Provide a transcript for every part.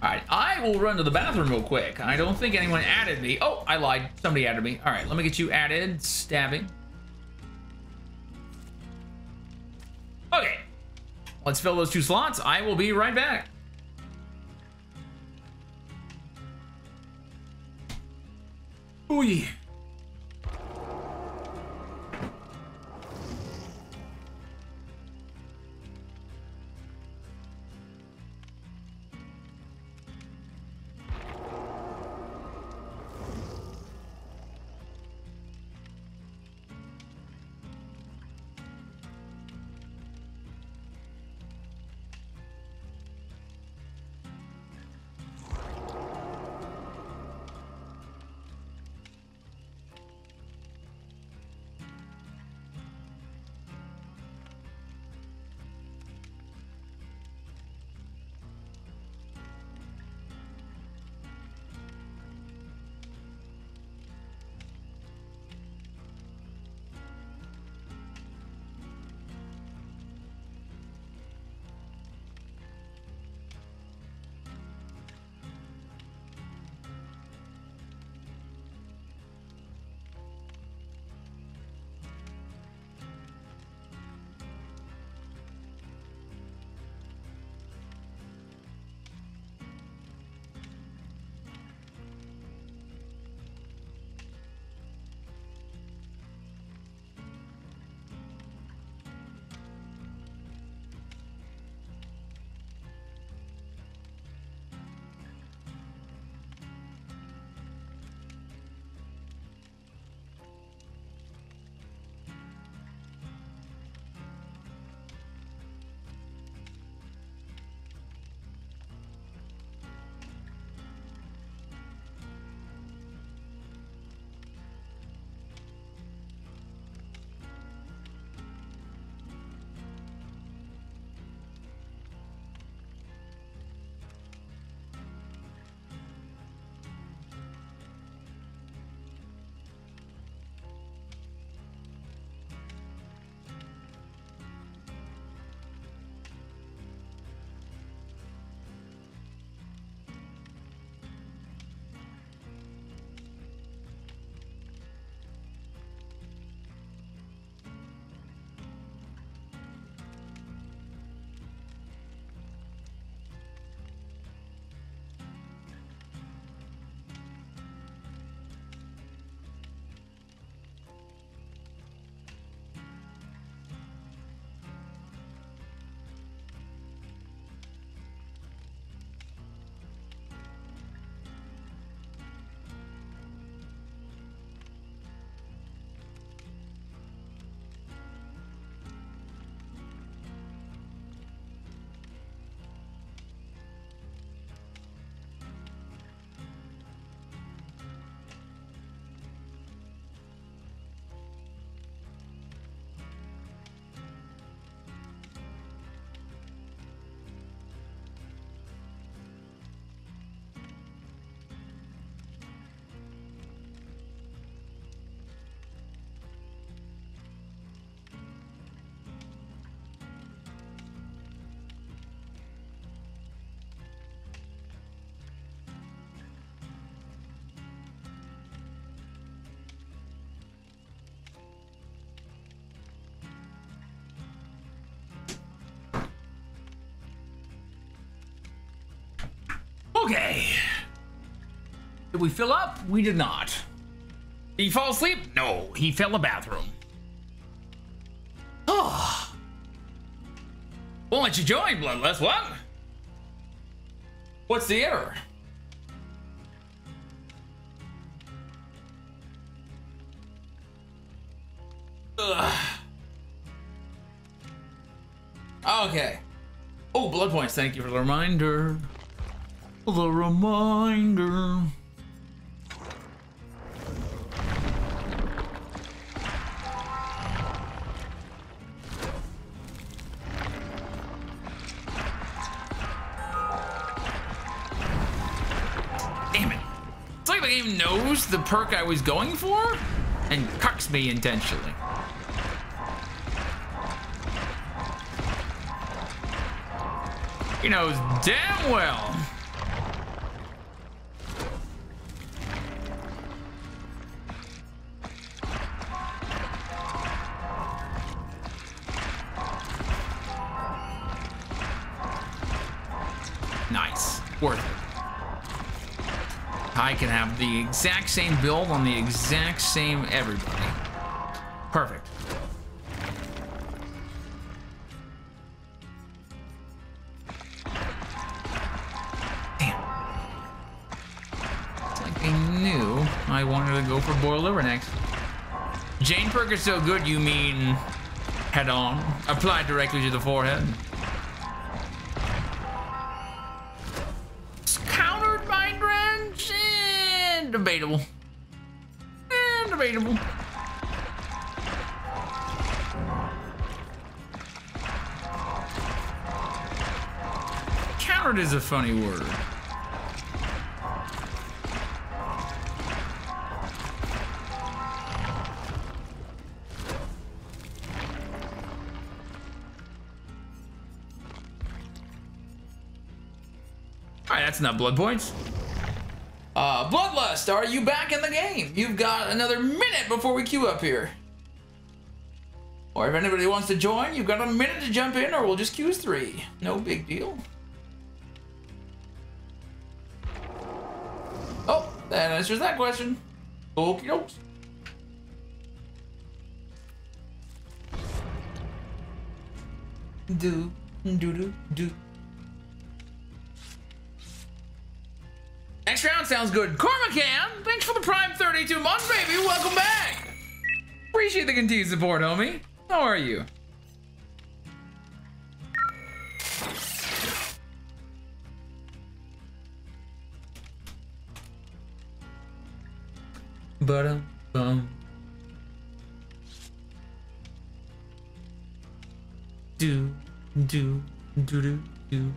All right, I will run to the bathroom real quick. I don't think anyone added me. Oh, I lied. Somebody added me. All right, let me get you added. Stabbing. Okay. Let's fill those two slots. I will be right back. Ooh, yeah. Okay. Did we fill up? We did not. Did he fall asleep? No, he fell in the bathroom. Oh. Won't let you join, Bloodless. What? What's the error? Ugh. Okay. Oh, blood points. Thank you for the reminder. The reminder. Damn it. It's like the game knows the perk I was going for and cucks me intentionally. He knows damn well exact same build on the exact same everybody. Perfect. Damn. It's like they knew I wanted to go for boiled liver next. Jane perk is so good, you mean head on, applied directly to the forehead. Debatable. Eh, debatable. Countered is a funny word. Alright, that's not blood points. Uh, Bloodlust, are you back in the game? You've got another minute before we queue up here. Or if anybody wants to join, you've got a minute to jump in, or we'll just queue three. No big deal. Oh, that answers that question. Okie dokes. Do, do, do, do. Sounds good. Cormacan, thanks for the Prime 32 months, baby. Welcome back. Appreciate the continued support, homie. How are you? But um, bum. Do, do, do, do, do.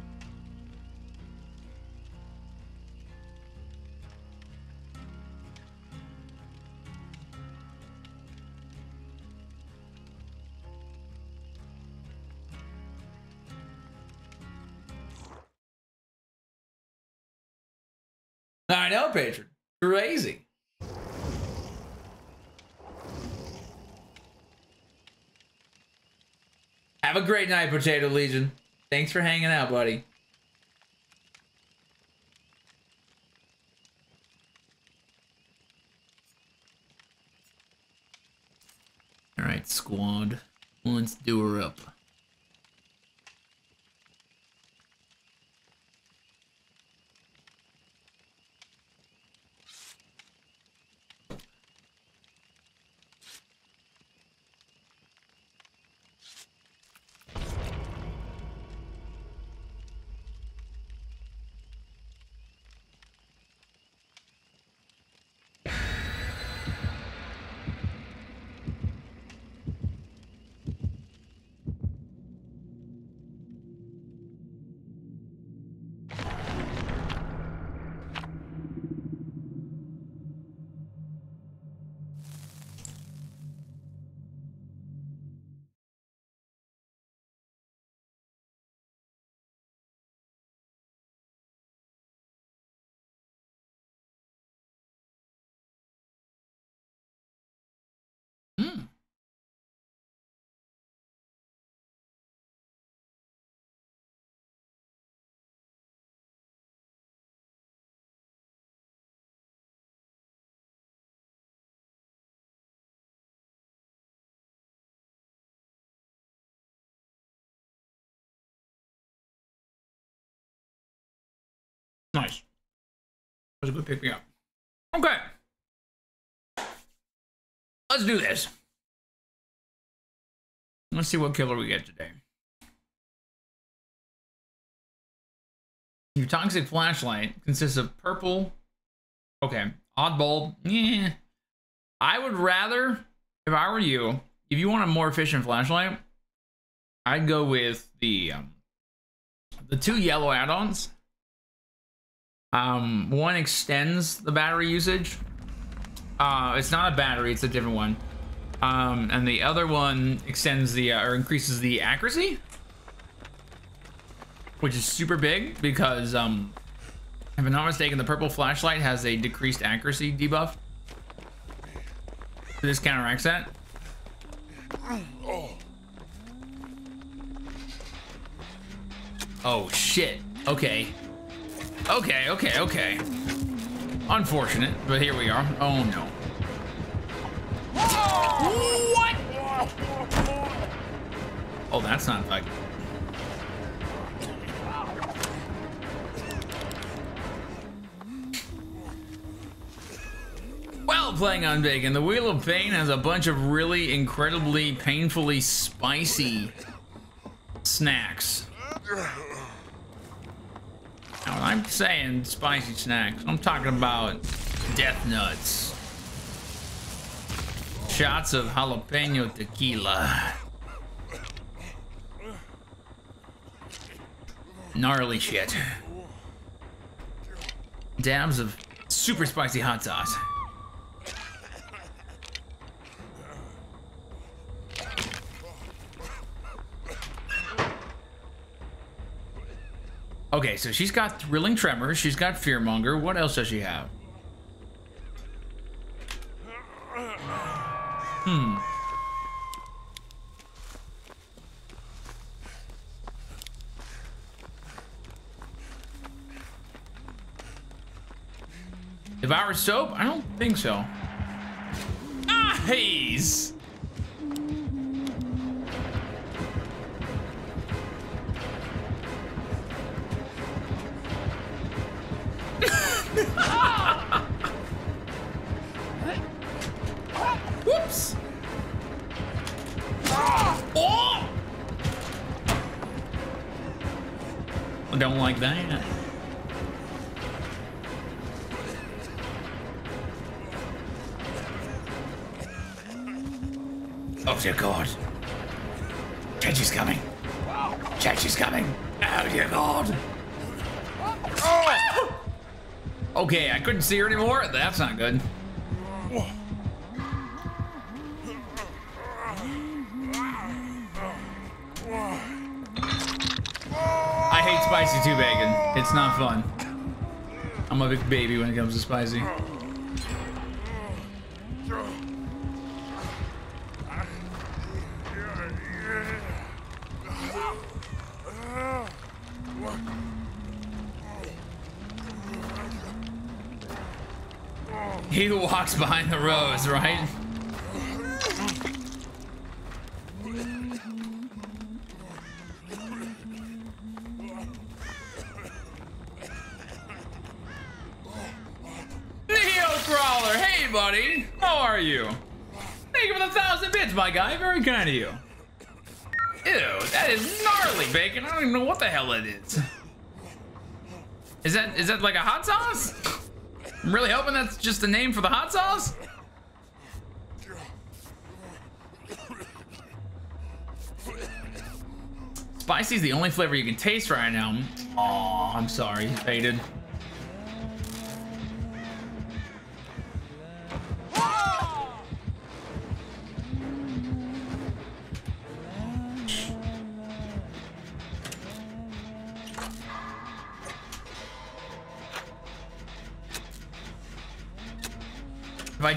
Patron. Crazy. Have a great night, Potato Legion. Thanks for hanging out, buddy. Nice. That was a good pick me up. Okay. Let's do this. Let's see what killer we get today. Your toxic flashlight consists of purple. Okay, oddball. Yeah. I would rather, if I were you, if you want a more efficient flashlight, I'd go with the um, the two yellow add-ons. Um, one extends the battery usage. Uh, it's not a battery; it's a different one. Um, and the other one extends the uh, or increases the accuracy, which is super big because um, if I'm not mistaken, the purple flashlight has a decreased accuracy debuff. This counteracts that. Oh shit. Okay. Okay, okay, okay. Unfortunate, but here we are. Oh no. What? Oh, that's not like. Well, playing on bacon, the Wheel of Pain has a bunch of really incredibly painfully spicy snacks. When I'm saying spicy snacks, I'm talking about death nuts. Shots of jalapeno tequila. Gnarly shit. Dabs of super spicy hot sauce. Okay, so she's got thrilling tremors. She's got fearmonger. What else does she have? Hmm. Devour soap? I don't think so. Ah, see her anymore. That's not good. I hate spicy too, bacon. It's not fun. I'm a big baby when it comes to spicy. What the hell it is. Is that is that like a hot sauce? I'm really hoping that's just the name for the hot sauce. Spicy is the only flavor you can taste right now. Oh, I'm sorry, faded.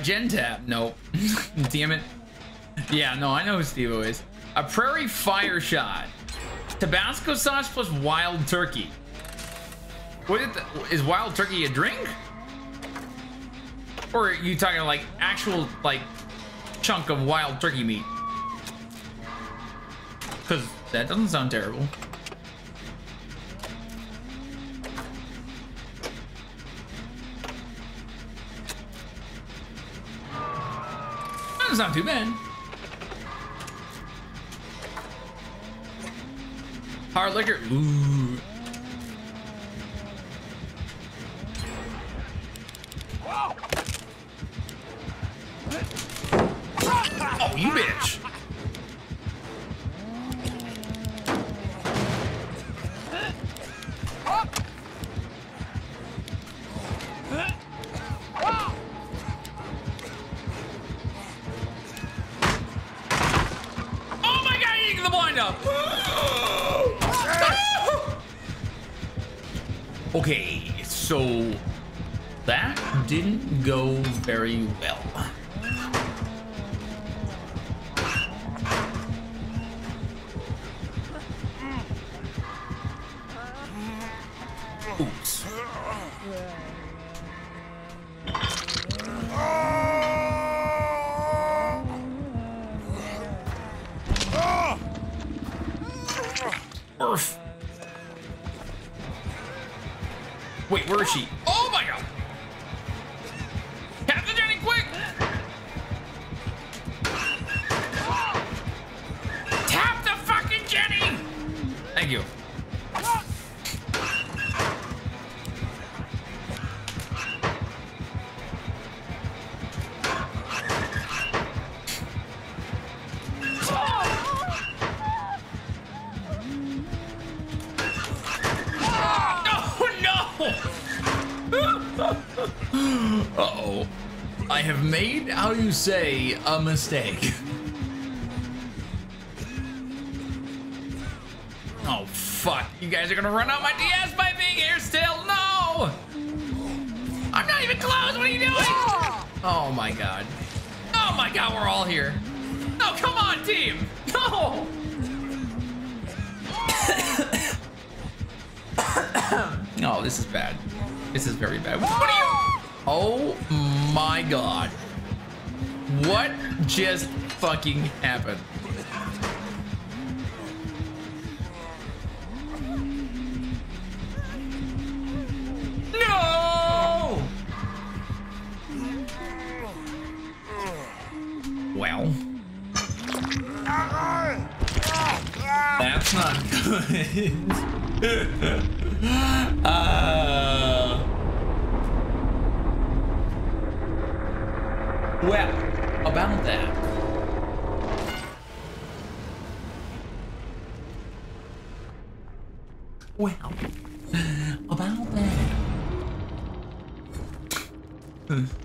Gen tap, nope. Damn it. Yeah, no, I know who Steve is. A prairie fire shot. Tabasco sauce plus wild turkey. What is, the, is wild turkey a drink? Or are you talking like actual like chunk of wild turkey meat? Cause that doesn't sound terrible. That's not too bad. Hard liquor. Ooh. Oops. Earth. Wait, where is she? Oh say, a mistake. Oh, fuck. You guys are gonna run out my DS by being here still? No! I'm not even close. What are you doing? Ah! Oh, my God. Oh, my God, we're all here. No, come on, team. No! oh, this is bad. This is very bad. What are you? Ah! Oh my god. What just fucking happened? That. Well, about that.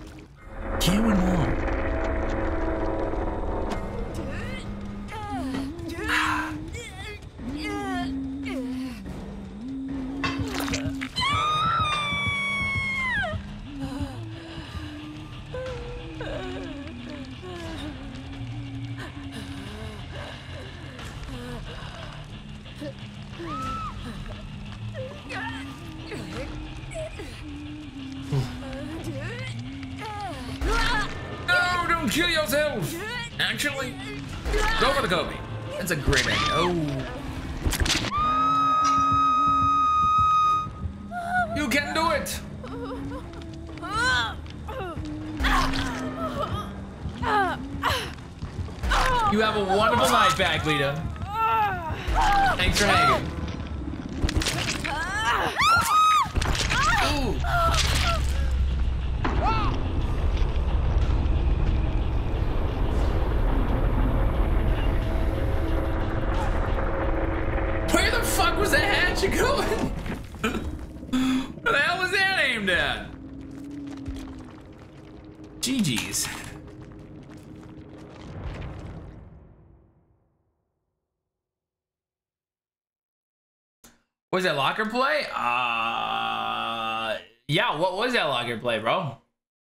Was that locker play? Uh, yeah. What was that locker play, bro?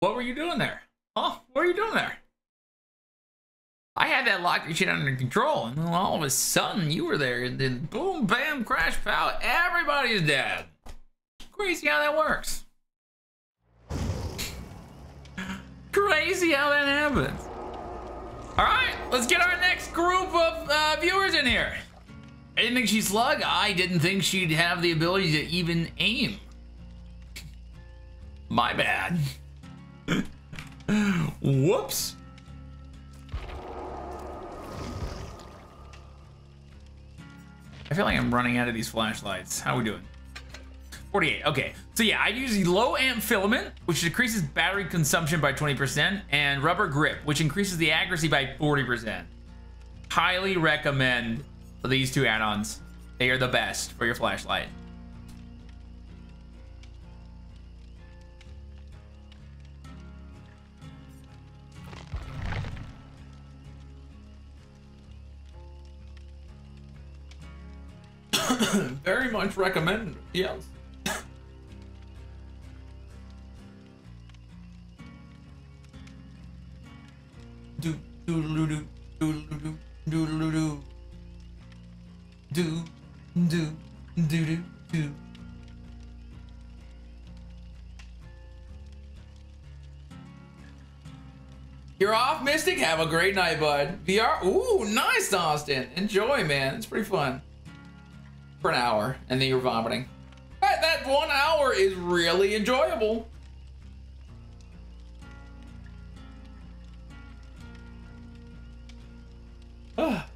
What were you doing there? Huh? What were you doing there? I had that locker shit under control, and then all of a sudden you were there, and then boom, bam, crash, pow, everybody's dead. Crazy how that works. Crazy how that happens. All right, let's get our next group of uh, viewers in here. I didn't think she'd slug. I didn't think she'd have the ability to even aim. My bad. Whoops. I feel like I'm running out of these flashlights. How are we doing? 48. Okay. So yeah, I use the low amp filament, which decreases battery consumption by 20%, and rubber grip, which increases the accuracy by 40%. Highly recommend these two add-ons. They are the best for your flashlight. Very much recommend. Yes. do do do do do do do do do do, do, do, do, do. You're off, Mystic. Have a great night, bud. VR. Ooh, nice, Austin. Enjoy, man. It's pretty fun. For an hour, and then you're vomiting. But that one hour is really enjoyable. Ugh. Ah.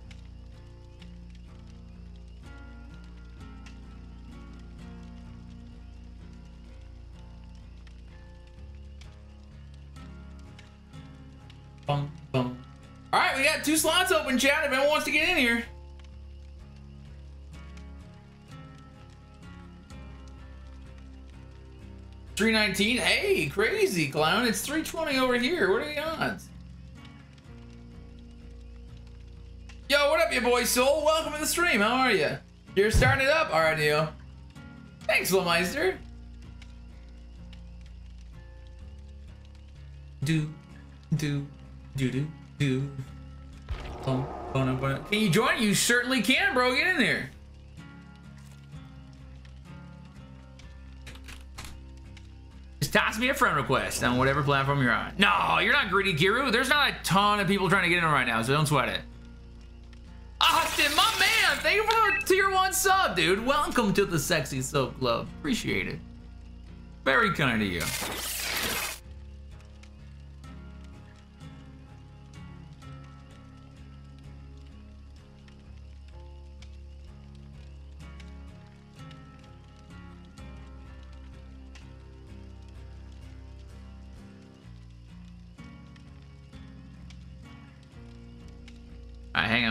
Bum, bum. All right, we got two slots open, chat. If anyone wants to get in here. Three nineteen. Hey, crazy clown! It's three twenty over here. What are the odds? Yo, what up, you boy Soul? Welcome to the stream. How are you? You're starting it up, you? Thanks, Lemeister. Do, do, do, do, do. Bum, bum, bum. Can you join? You certainly can, bro. Get in there. Just toss me a friend request on whatever platform you're on. No, you're not greedy, Kiru. There's not a ton of people trying to get in right now, so don't sweat it. Austin, my man, thank you for the tier one sub, dude. Welcome to the sexy soap club. Appreciate it. Very kind of you.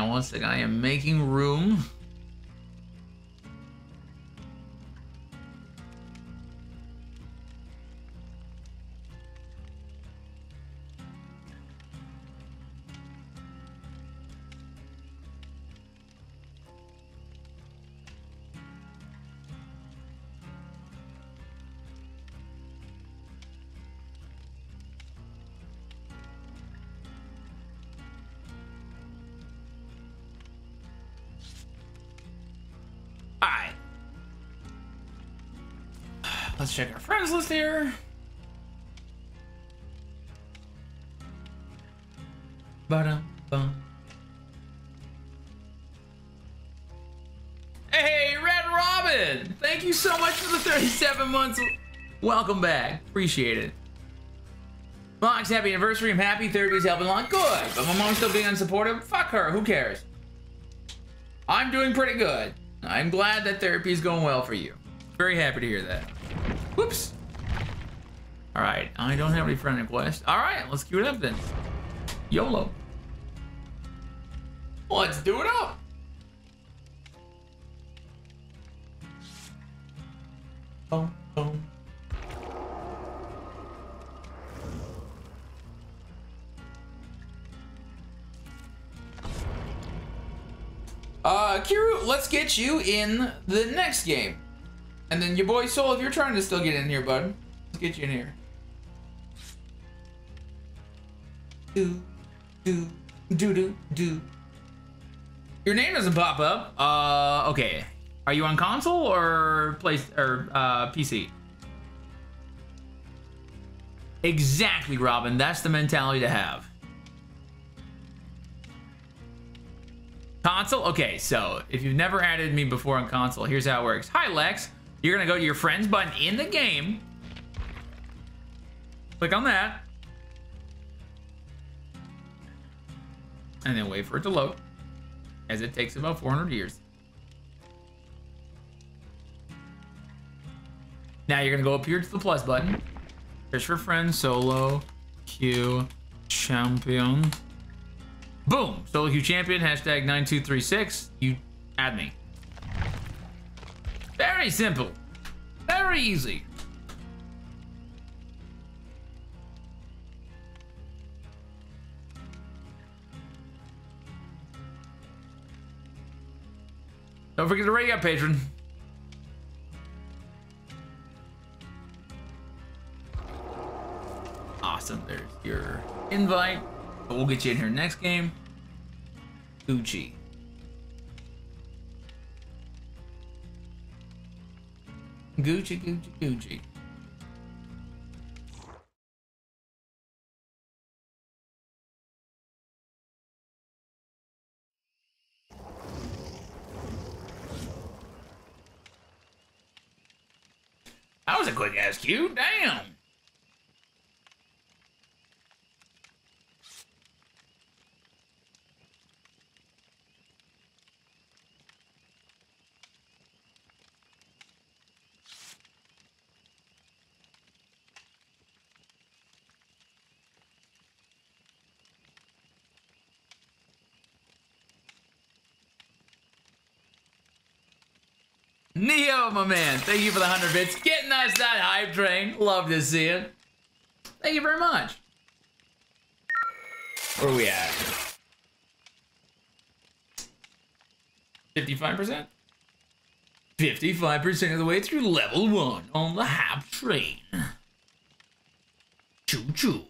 On one second. I am making room. List here. Ba-dum-bum. Hey, Red Robin! Thank you so much for the 37 months. Welcome back. Appreciate it. Mox, happy anniversary. I'm happy therapy's helping along. Good. But my mom's still being unsupportive. Fuck her. Who cares? I'm doing pretty good. I'm glad that therapy is going well for you. Very happy to hear that. Whoops. All right, I don't have any friend requests. All right, let's queue it up then. YOLO. Let's do it up. Boom, boom. Uh, Kiru, let's get you in the next game. And then your boy Soul, if you're trying to still get in here, bud, let's get you in here. Do, do, do, do, do. Your name doesn't pop up. Uh, okay. Are you on console or place or uh, PC? Exactly, Robin. That's the mentality to have. Console? Okay, so if you've never added me before on console, here's how it works. Hi, Lex. You're gonna go to your friends button in the game. Click on that. And then wait for it to load. As it takes about 400 years. Now you're gonna go up here to the plus button. Search for friends, solo, queue, champion. Boom! Solo queue champion, hashtag 9236. You add me. Very simple. Very easy. Don't forget to rate up, patron. Awesome. There's your invite. We'll get you in here next game. Gucci. Gucci, Gucci, Gucci. Ass. Damn. Neo, my man, thank you for the 100 bits. Getting us that hype train. Love to see it. Thank you very much. Where are we at? 55%? 55% of the way through level 1 on the hype train. Choo choo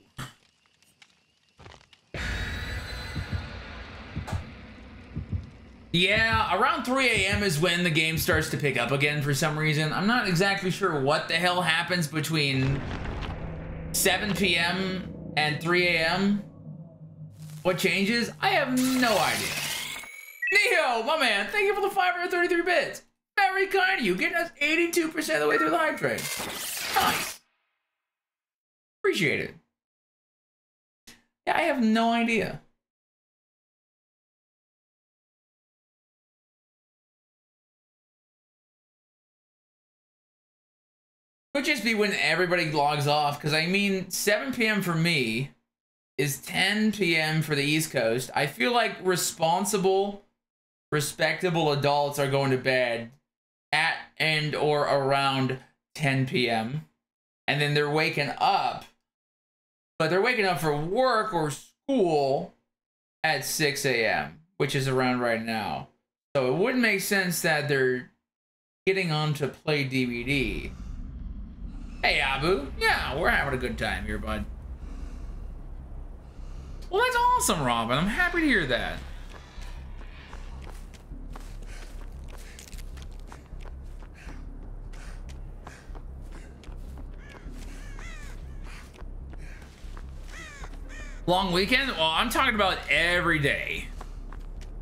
Yeah, around 3 a.m. is when the game starts to pick up again for some reason. I'm not exactly sure what the hell happens between 7 p.m. and 3 a.m. What changes? I have no idea. Neo, my man, thank you for the 533 bits. Very kind of you, getting us 82% of the way through the hype train. Nice. Appreciate it. Yeah, I have no idea. Could just be when everybody logs off, because I mean, 7 p.m. for me is 10 p.m. for the East Coast. I feel like responsible, respectable adults are going to bed at and or around 10 p.m. And then they're waking up, but they're waking up for work or school at 6 a.m., which is around right now. So it wouldn't make sense that they're getting on to play DBD Hey, Abu. Yeah, we're having a good time here, bud. Well, that's awesome, Robin. I'm happy to hear that. Long weekend? Well, I'm talking about every day.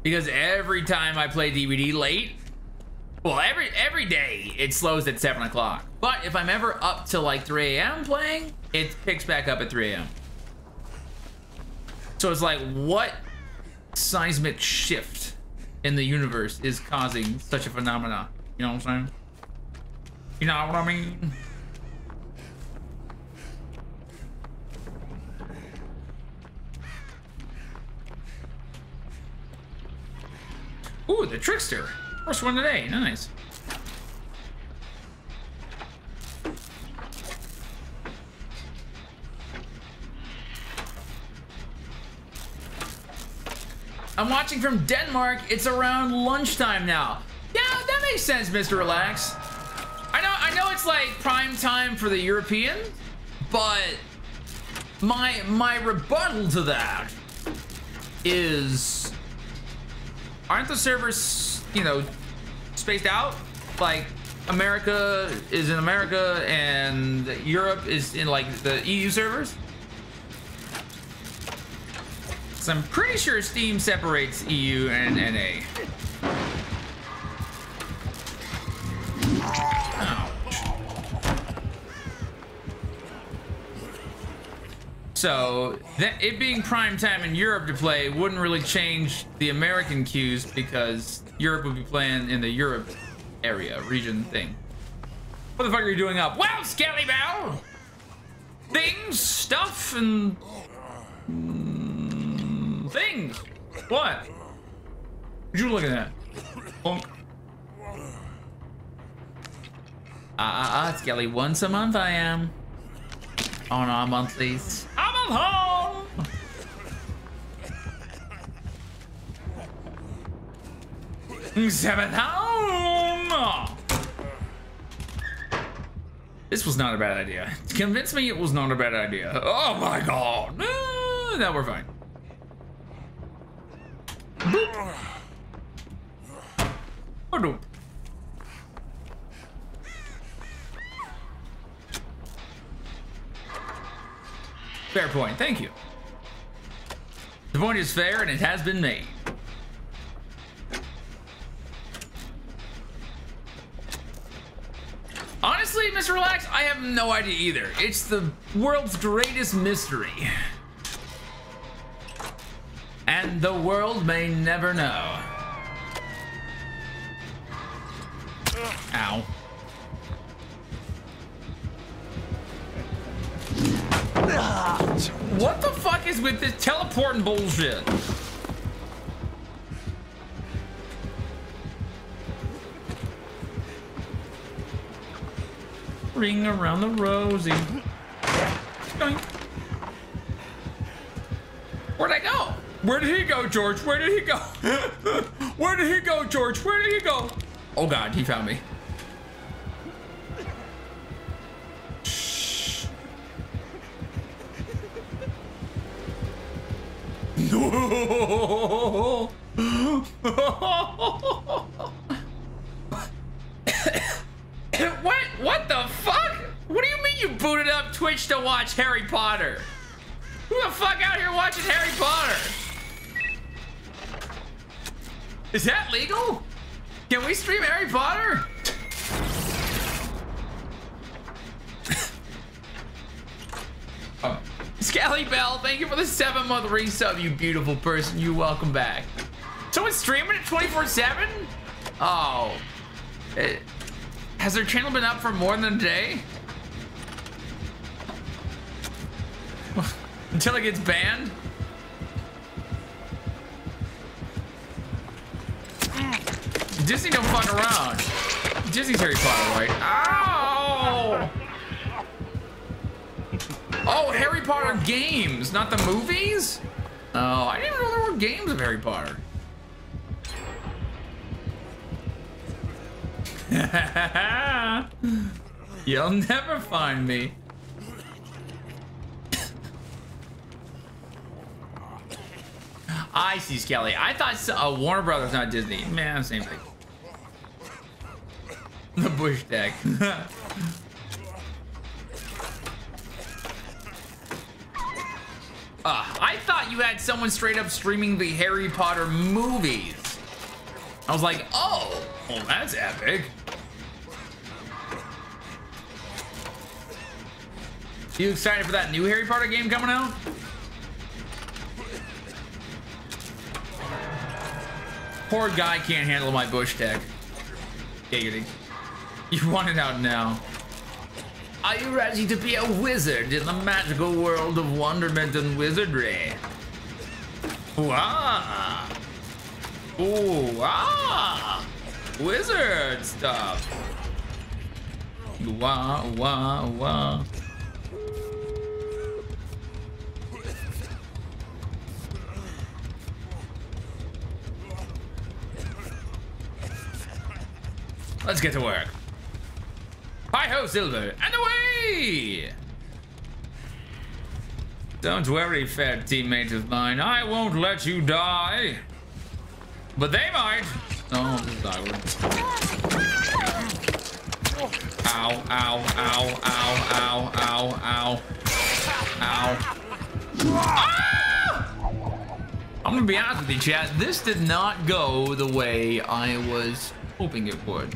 Because every time I play DBD late, well, every every day it slows at 7 o'clock. But if I'm ever up to like 3 a.m. playing, it picks back up at 3 a.m. So it's like, what seismic shift in the universe is causing such a phenomena? You know what I'm saying? You know what I mean? Ooh, the Trickster. First one today, nice. I'm watching from Denmark. It's around lunchtime now. Yeah, that makes sense, Mr. Relax. I know I know it's like prime time for the European, but my my rebuttal to that is aren't the servers you know, spaced out. Like America is in America and Europe is in like the EU servers. So I'm pretty sure Steam separates EU and NA. So it being prime time in Europe to play wouldn't really change the American queues because Europe would be playing in the Europe area, region thing. What the fuck are you doing up? Well, Skelly Bell! Things, stuff, and... Mm, things! What? What you looking at? Bonk. Ah, ah, ah, Skelly, once a month I am. On our monthlies. I'm home! Home! This was not a bad idea. Convince me it was not a bad idea. Oh my god! Now we're fine. Oh no. Fair point, thank you. The point is fair and it has been made. Honestly, Mr. Relax? I have no idea either. It's the world's greatest mystery. And the world may never know. Ow. What the fuck is with this teleporting bullshit? Ring around the rosy. Where'd I go? Where did he go, George? Where did he go? Where did he go, George? Where did he go? Oh god, he found me. No. what? What the fuck? What do you mean you booted up Twitch to watch Harry Potter? Who the fuck out here watching Harry Potter? Is that legal? Can we stream Harry Potter? oh. Scally Bell, thank you for the seven month resub, you beautiful person. You welcome back. Someone's streaming it 24 7? Oh. It, has their channel been up for more than a day? Until it gets banned? Disney don't fuck around. Disney's Harry Potter, right? Ow! Oh, Harry Potter games, not the movies? Oh, I didn't even know there were games of Harry Potter. You'll never find me. I see, Skelly. I thought uh, Warner Brothers, not Disney. Man, same thing. The bush tech. uh, I thought you had someone straight up streaming the Harry Potter movies. I was like, oh, well, that's epic. You excited for that new Harry Potter game coming out? Poor guy can't handle my bush tech. Giggity. You want it out now. Are you ready to be a wizard in the magical world of wonderment and wizardry? Wow. Ooh, ah! Wizard stuff. Wow, wow, wow. Let's get to work. Hi ho, Silver, and away! Don't worry, fair teammate of mine. I won't let you die. But they might. Oh, is awkward. Ow, ow, ow, ow, ow, ow, ow. Ow. Ah! I'm gonna be honest with you, chat. This did not go the way I was hoping it would.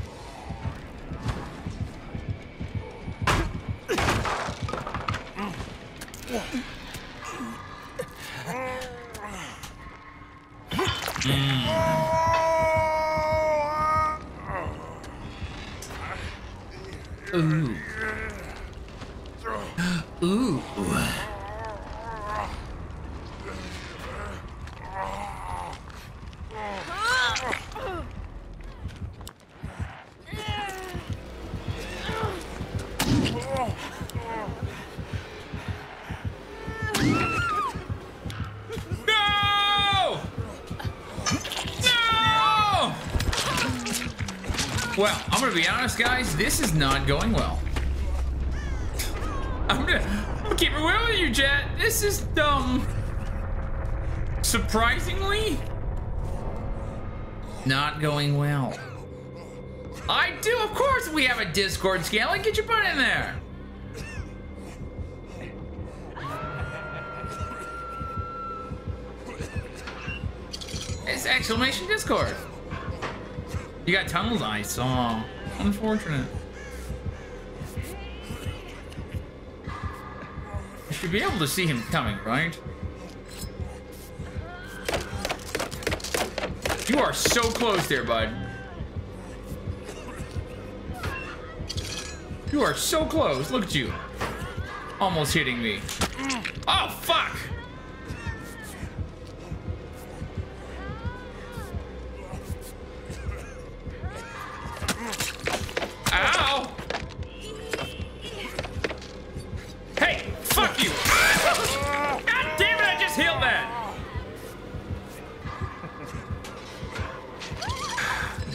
Ooh. Ooh. This is not going well. I'm gonna, I'm keep it real with you, Jet. This is dumb. Surprisingly, not going well. I do, of course. We have a Discord scaling. Get your butt in there. It's exclamation Discord. You got tunnels? I saw. Unfortunate. I should be able to see him coming, right? You are so close there, bud. You are so close. Look at you. Almost hitting me. Oh, fuck!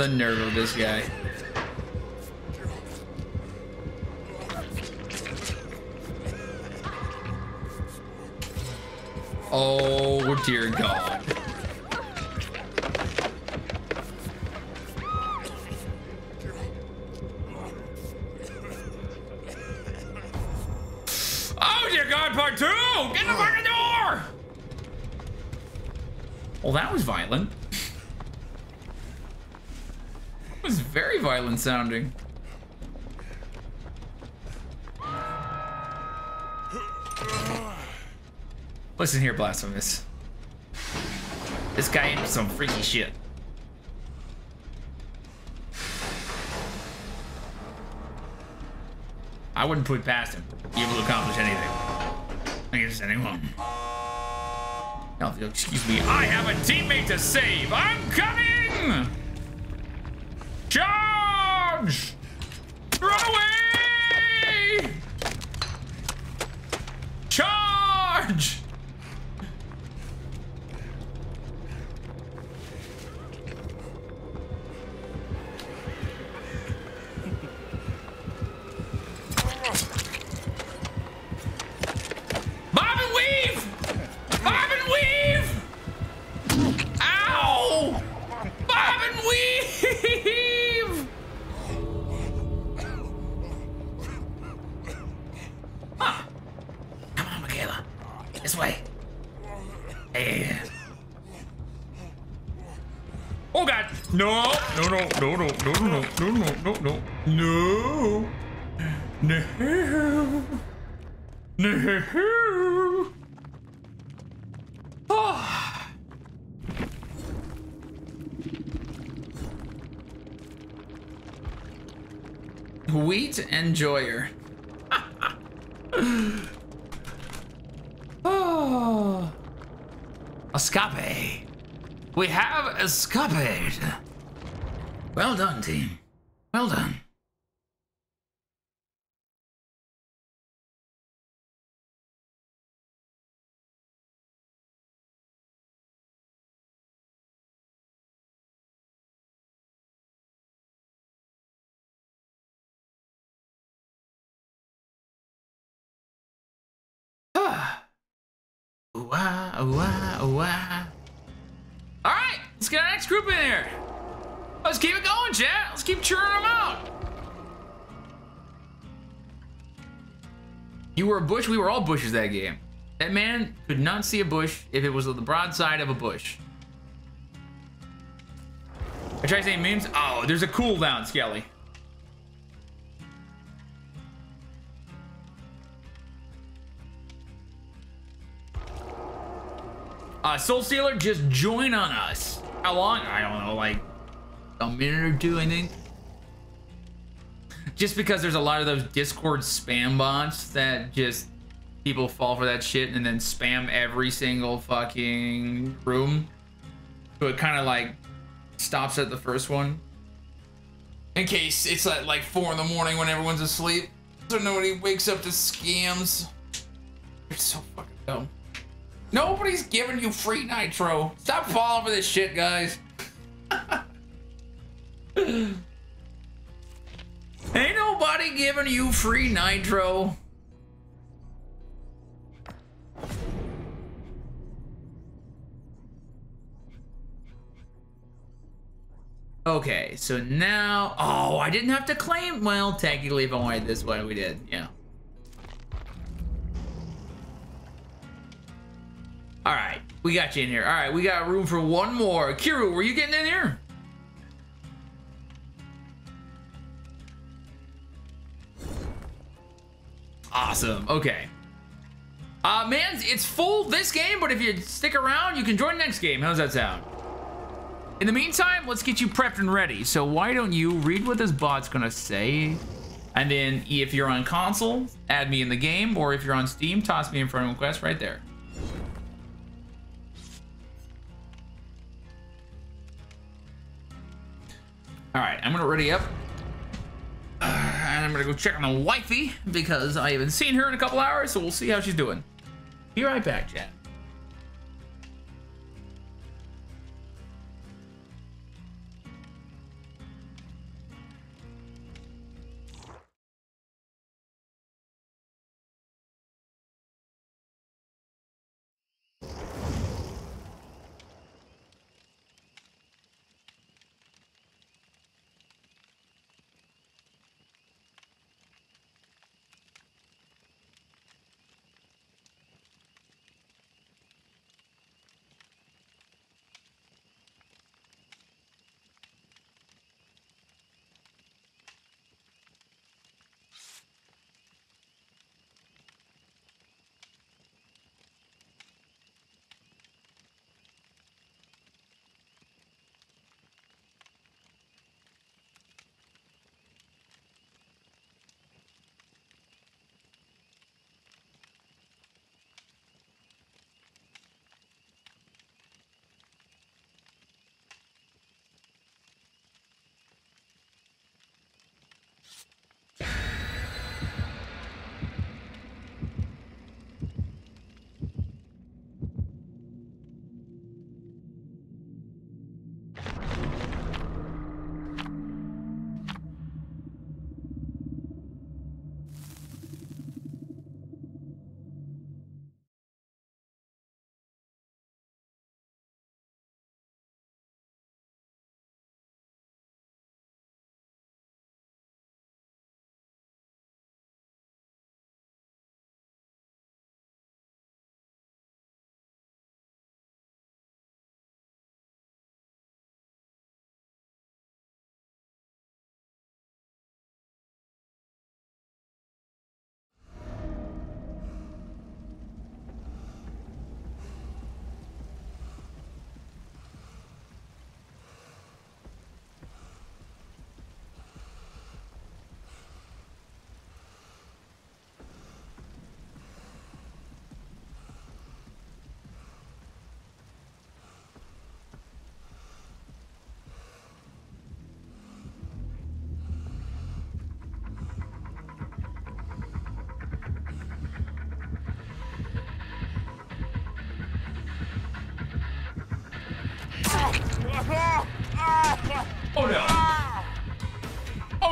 The nerve of this guy. Oh, dear God. Sounding. Listen here, Blasphemous. This guy into some freaky shit. I wouldn't put past him. Be able to accomplish anything. Against anyone. Now, excuse me. I have a teammate to save. I'm coming! Charge! large Oh. Wheat enjoyer. oh. Ah. Escape. We have escaped. Well done, team. Well done. All right, let's get our next group in here. Let's keep it going, chat. Let's keep churning them out. You were a bush. We were all bushes that game. That man could not see a bush if it was on the broadside of a bush. I try saying memes. Oh, there's a cooldown, Skelly. Uh, Soul Stealer, just join on us. How long? I don't know, like a minute or two, I think. Just because there's a lot of those Discord spam bots that just people fall for that shit and then spam every single fucking room. So it kind of like stops at the first one. In case it's at like four in the morning when everyone's asleep. So nobody wakes up to scams. It's so fucking dumb. Nobody's giving you free nitro. Stop falling for this shit, guys. Ain't nobody giving you free nitro. Okay, so now, oh, I didn't have to claim. Well, technically, if I wanted this one, we did. Yeah. We got you in here. All right, we got room for one more. Kiru, were you getting in here? Awesome. Okay. Uh, man, it's full this game, but if you stick around, you can join next game. How's that sound? In the meantime, let's get you prepped and ready. So why don't you read what this bot's gonna say? And then if you're on console, add me in the game, or if you're on Steam, toss me in friend request right there. All right, I'm gonna ready up. Uh, and I'm gonna go check on the wifey because I haven't seen her in a couple hours, so we'll see how she's doing. Be right back, chat.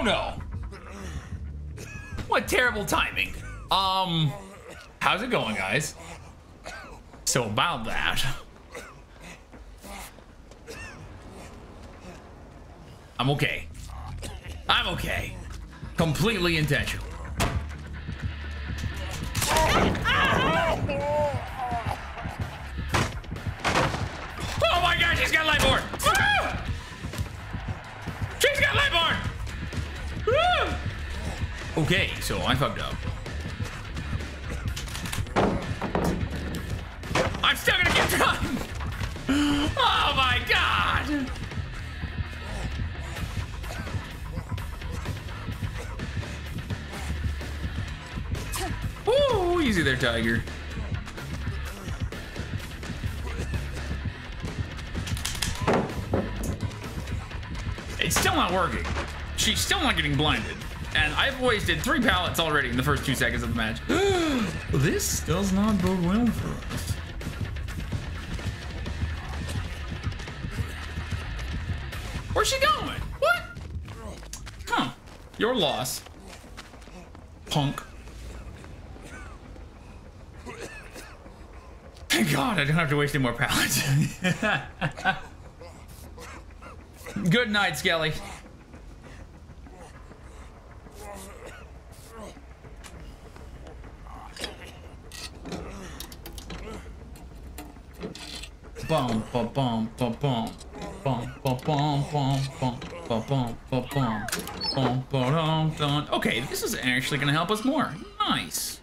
Oh no. What terrible timing. Um, how's it going, guys? So about that. I'm okay. I'm okay. Completely intentional. Okay, so I fucked up. I'm still gonna get done! Oh my god! Woo! Easy there, Tiger. It's still not working. She's still not getting blinded. And I've wasted three pallets already in the first two seconds of the match. this does not bode well for us. Where's she going? What? Huh. Your loss. Punk. Thank God I don't have to waste any more pallets. Good night, Skelly. bum ba bum ba bum bum ba bum bum bum ba bum ba bum bum ba dum dum. Okay, this is actually gonna help us more. Nice.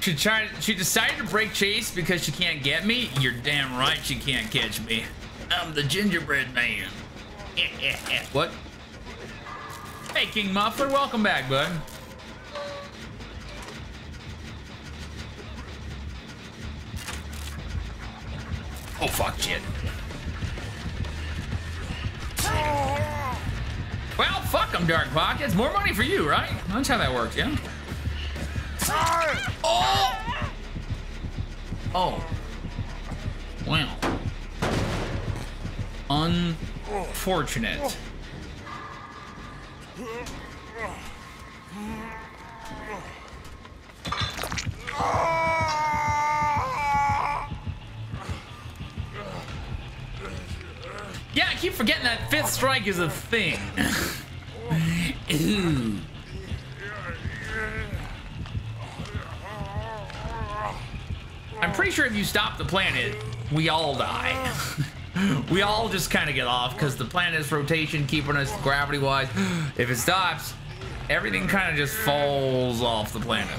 She tried. She decided to break chase because she can't get me. You're damn right she can't catch me. I'm the gingerbread man. what? Hey, King Muffler, welcome back, bud. Oh fuck, shit. Well, fuck them, Dark Pockets. More money for you, right? That's how that works, yeah? Oh! Oh. Well. Unfortunate. Yeah, I keep forgetting that fifth strike is a thing. Ooh. Pretty sure if you stop the planet, we all die. we all just kind of get off because the planet's rotation keeping us gravity-wise. If it stops, everything kind of just falls off the planet.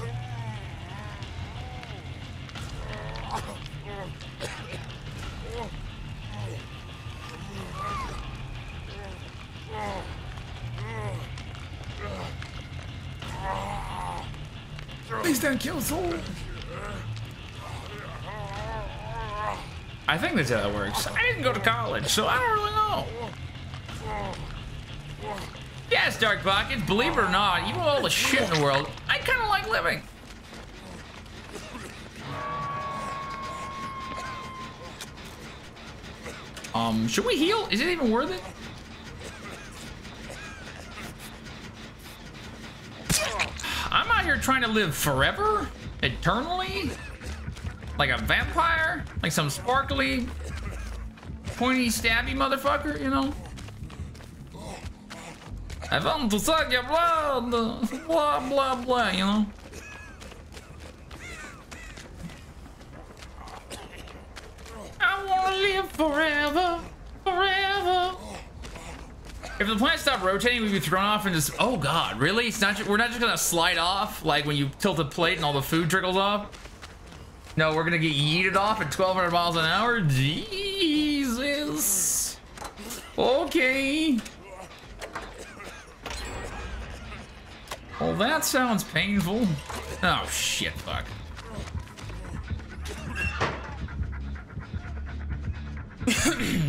Please don't kill Soul. I think that's how it works. I didn't go to college, so I don't really know. Yes, Dark Pockets, believe it or not, even with all the shit in the world, I kind of like living. Um, should we heal? Is it even worth it? I'm out here trying to live forever? Eternally? Like a vampire? Like some sparkly, pointy, stabby motherfucker, you know? I want to suck your blood, blah, blah, blah, you know? I want to live forever, forever. If the planet stopped rotating, we'd be thrown off and just, oh God, really? It's not, we're not just gonna slide off like when you tilt a plate and all the food trickles off? No, we're gonna get yeeted off at 1200 miles an hour? Jesus. Okay. Well, that sounds painful. Oh, shit, fuck.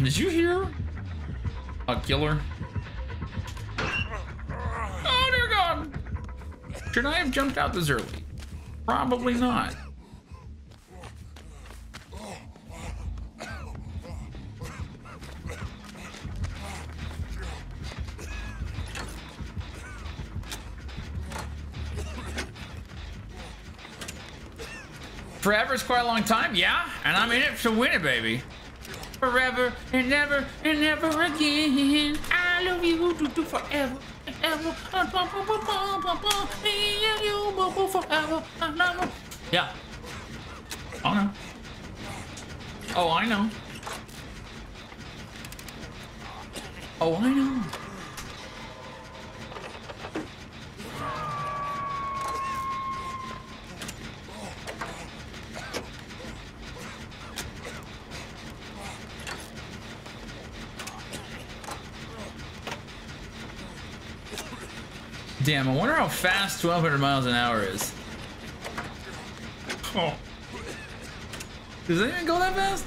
Did you hear a killer? Oh, dear God. Should I have jumped out this early? Probably not. Forever is quite a long time, yeah, and I'm in it to win it, baby. Forever and never and never again. I love you do, do forever and ever. Me and you forever and. Yeah. Oh no. Oh, I know. Oh, I know. Damn, I wonder how fast 1200 miles an hour is. Oh. Does it even go that fast?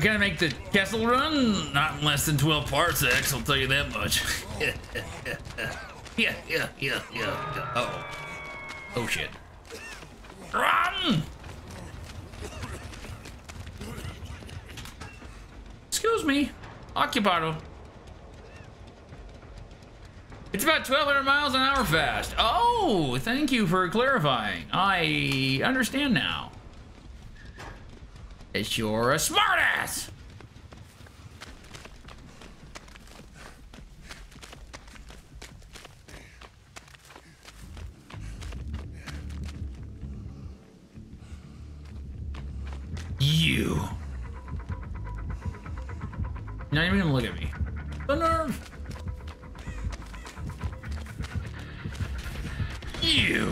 Gonna make the Kessel Run? Not in less than 12 parsecs, I'll tell you that much. yeah, yeah, yeah, yeah, yeah. Uh oh. Oh shit. Run! Excuse me. Occupado. It's about 1,200 miles an hour fast. Oh, thank you for clarifying. I understand now. It's you're a smartass. You.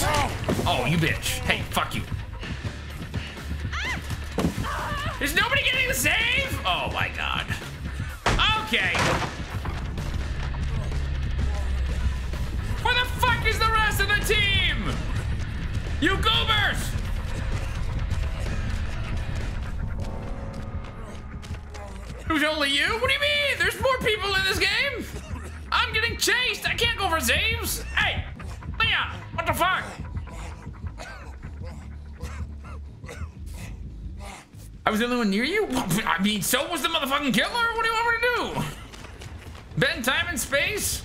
Oh, oh, you bitch. Hey, fuck you. Is nobody getting the save? Oh my god. Okay. Where the fuck is the rest of the team? You goobers! You? What do you mean? There's more people in this game? I'm getting chased. I can't go for saves. Hey, Leon, what the fuck? I was the only one near you? I mean, so was the motherfucking killer? What do you want me to do? Bend time and space?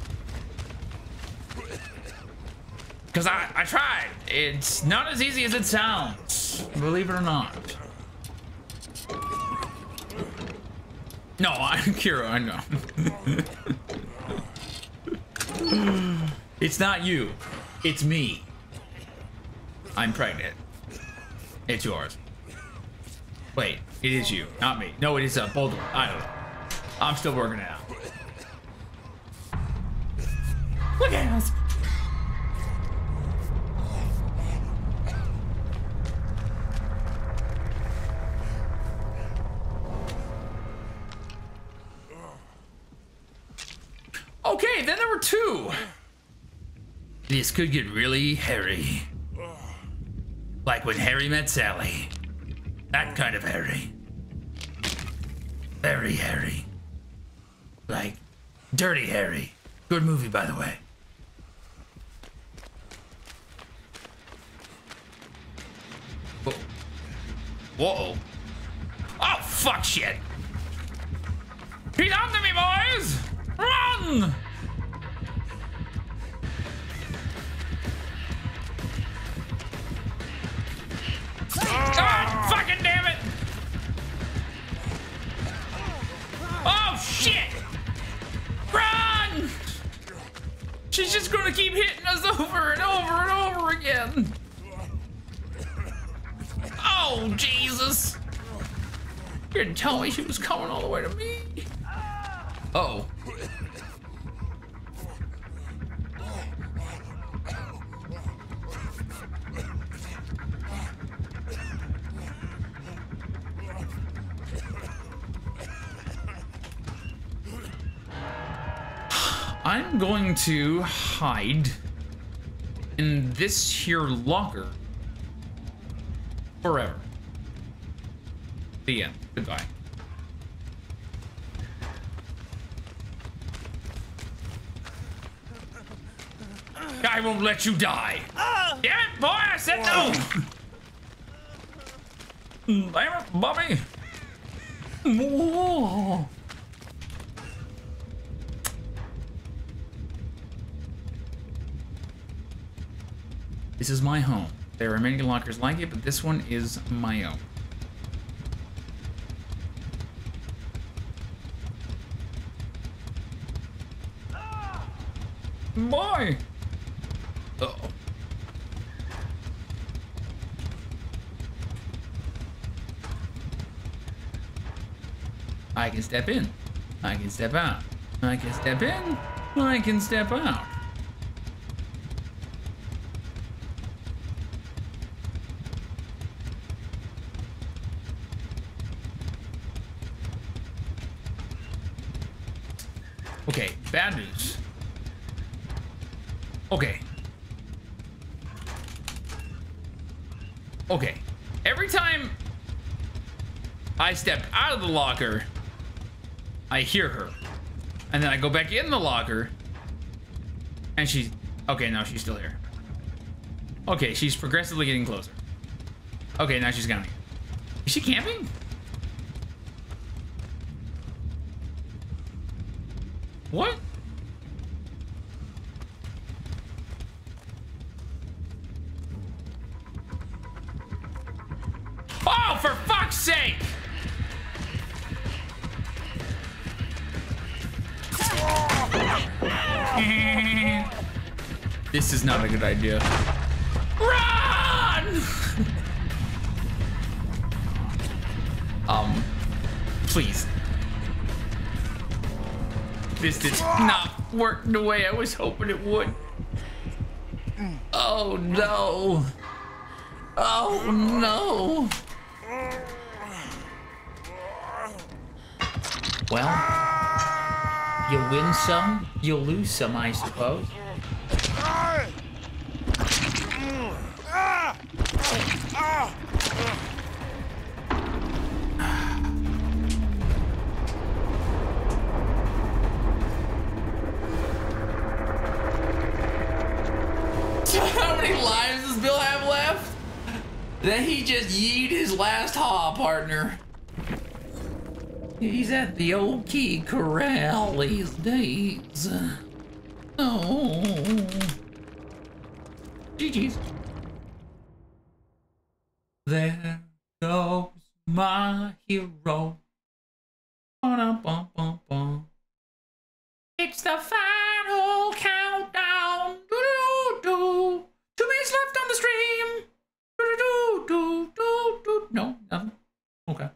Because I, I tried. It's not as easy as it sounds. Believe it or not. No, I'm Kira, I know. it's not you. It's me. I'm pregnant. It's yours. Wait, it is you, not me. No, it is uh, both. I don't know. I'm still working it out. Look at us. Could get really hairy. Like when Harry met Sally. That kind of hairy. Very hairy. Like Dirty Harry. Good movie, by the way. Whoa. Oh, fuck shit. He's onto me, boys! Run! Tell me she was coming all the way to me. Uh oh. I'm going to hide in this here locker forever. The end. Goodbye. I let you die. Damn it, boy, I said no. Damn it, Bobby. Whoa. This is my home. There are many lockers like it, but this one is my own. Boy! Uh oh. I can step in. I can step out. I can step in. I can step out. Okay, bad news. Okay. Okay. Every time I step out of the locker, I hear her. And then I go back in the locker, and she's... Okay, now she's still here. Okay, she's progressively getting closer. Okay, now she's gone. Is she camping? Not a good idea. Run! um, please. This did not work the way I was hoping it would. Oh no. Oh no. Well, you win some, you lose some, I suppose. Then he just yeet his last haw, partner. He's at the old key corral these days. Oh. GG's. There goes my hero. It's the final countdown. Two minutes left on the stream. No, nothing. Okay.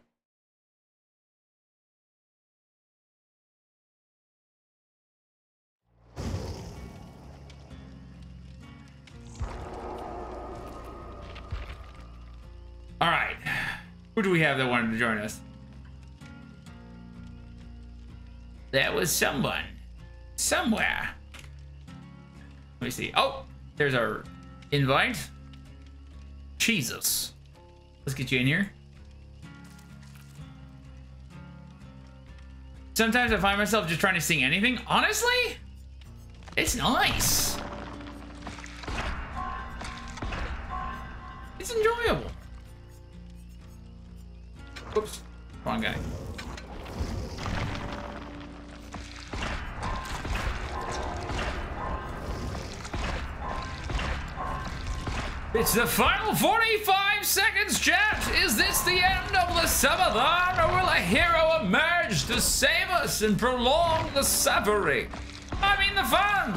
All right. Who do we have that wanted to join us? That was someone. Somewhere. Let me see. Oh, there's our invite. Jesus. Let's get you in here. Sometimes I find myself just trying to sing anything. Honestly, it's nice. It's enjoyable. Oops, wrong guy. It's the final 45 seconds, chat! Is this the end of the subathon, or will a hero emerge to save us and prolong the suffering? I mean the fun!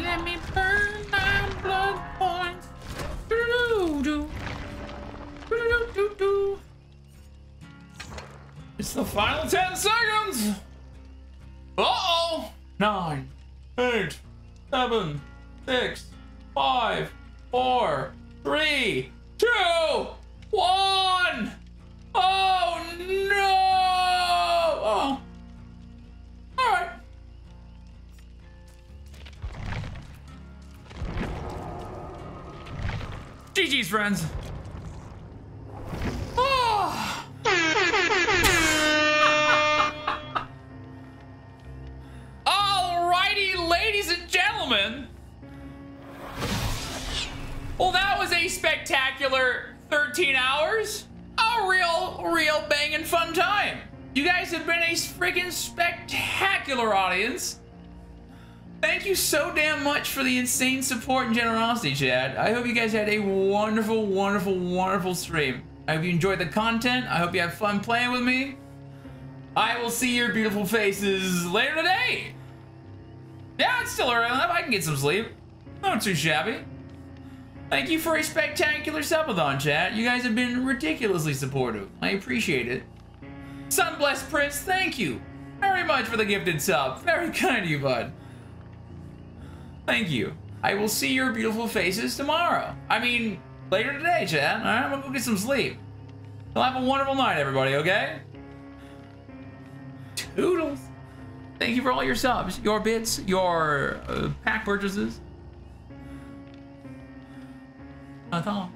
Let me burn the final 10 seconds. Uh-oh. Nine, eight, seven, six, five, four, three, two, one. Oh, no. Oh. All right. GG's, friends. Gentlemen. Well, that was a spectacular 13 hours. A real, real banging fun time. You guys have been a freaking spectacular audience. Thank you so damn much for the insane support and generosity, Chad. I hope you guys had a wonderful, wonderful, wonderful stream. I hope you enjoyed the content. I hope you had fun playing with me. I will see your beautiful faces later today. Yeah, it's still early enough. I can get some sleep. Not too shabby. Thank you for a spectacular subathon, chat. You guys have been ridiculously supportive. I appreciate it. Sunblessed Prince, thank you very much for the gifted sub. Very kind of you, bud. Thank you. I will see your beautiful faces tomorrow. I mean, later today, chat. All right, I'm gonna go get some sleep. Well, have a wonderful night, everybody, okay? Toodles. Thank you for all your subs, your bits, your uh, pack purchases. That's all.